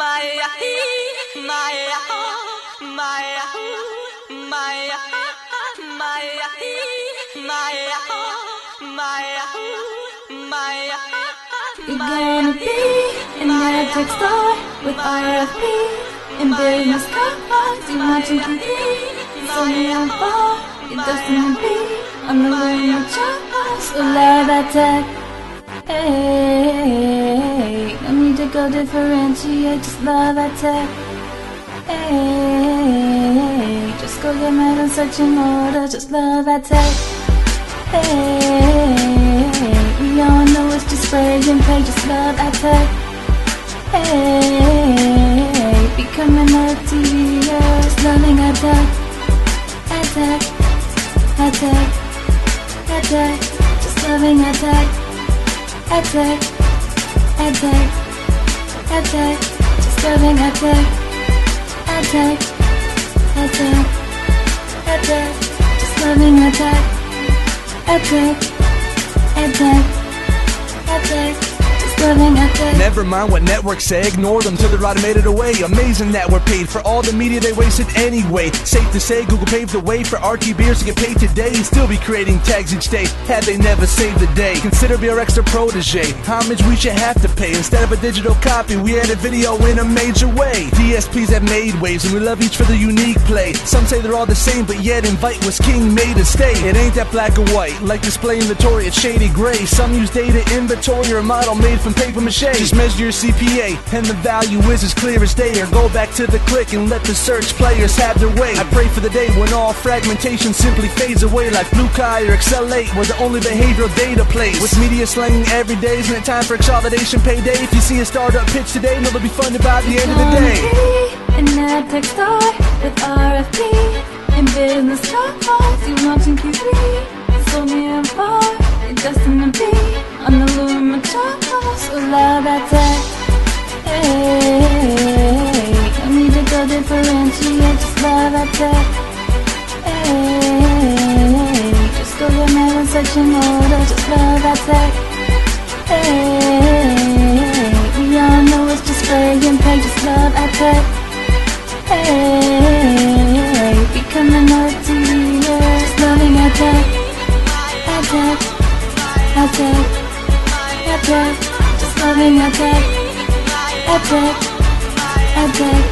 Maya, Maya, Maya, Maya, Maya, Maya, Maya, Maya. You're gonna be ad tech star with RFP and business cards. You watching TV, so me on ball. You're destined to be on the way of choice. So love that tech. Hey, no need to go differentiate, just love that tech. Hey, just go get mad and search in order, just love that tech. Hey, we all know it's just spray and pay, just love that tech. Hey, becoming a TVers, loving a tech. Attack, attack, attack, just loving a tech. Attack, just loving attack. Attack, attack, attack, just loving just loving attack. Never mind what networks say, ignore them till they're automated away. Amazing that we're paid for all the media they wasted anyway. Safe to say, Google paved the way for RT beers to get paid today and still be creating tags each day. Had they never saved the day, consider BRX their protege. Homage we should have to pay instead of a digital copy. We added video in a major way. DSPs have made waves and we love each for the unique play. Some say they're all the same, but yet Invite was king made to stay. It ain't that black or white, like display inventory, it's shady gray. Some use data inventory or a model made from paper mache. Just measure your CPA, and the value is as clear as day. Or go back to the click and let the search players have their way. I pray for the day when all fragmentation simply fades away, like BlueKai or eXelate, where the only behavioral data plays. With media slanging every day, isn't it time for consolidation payday? If you see a startup pitch today, know they'll be funded by the end of the day. An ad tech star with RFP and business cards. You watching TV, so near and far. You're destined to mad and search order, just love that tech. Hey, we all know it's just spray and pay, just love that tech. Hey, becoming a TVers, loving attack, attack, attack, attack, just loving attack, attack, attack,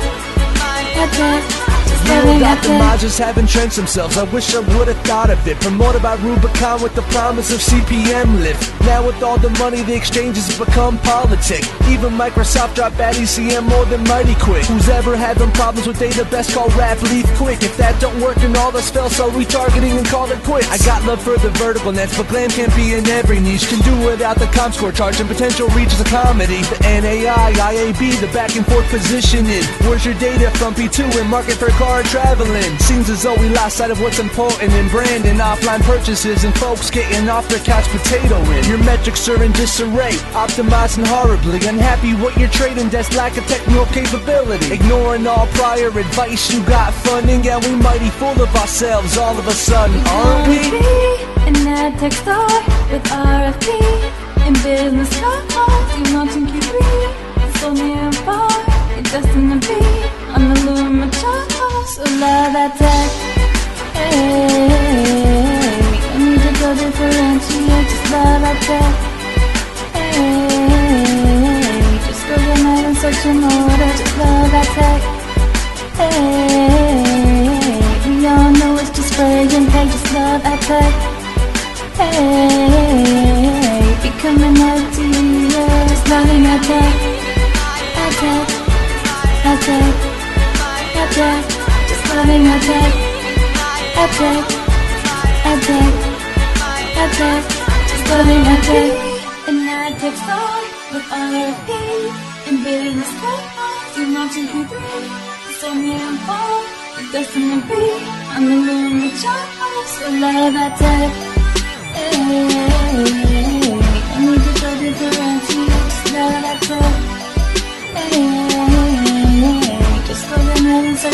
attack, just loving Dr. attack. Majers have entrenched themselves. I wish I would have thought of it. Promoted by Rubicon with the promise of CPM lift. Now with all the money, the exchanges have become politic. Even Microsoft dropped AdECN more than mighty quick. Who's ever having problems with data? Best call Rapleaf quick. If that don't work and all us fail, so retargeting and call it quits. I got love for the vertical nets, but glam can't be in every niche. Can do without the comscore charge and potential reach is a comedy. The NAI, IAB, the back and forth positioning. Where's your data from P2 and market for car traveling? Seems as though we lost sight of what's important in branding, offline purchases and folks getting off their couch potatoing. Your metrics are in disarray, optimizing horribly. Unhappy what you're trading, that's lack of technical capability. Ignoring all prior advice, you got funding, and we mighty full of ourselves all of a sudden, aren't we? An ad tech star with RFP and business cards. You launching QB, so near and far. Destined to be on the Luma charts. So love that tech. Hey, don't need to go differentiate, just love that tech. Hey, eh, just go get mad and search in order, just love that tech. Hey, eh, we all know it's just and pay, just love that tech. Hey, eh, becoming a TVers, loving attack, attack, attack, just loving attack, attack, attack, attack, just loving attack. An ad tech star with RFP and business cards. You're launching Q3, so near and. You're destined to be on the Luma charts. So love attack. Hey, I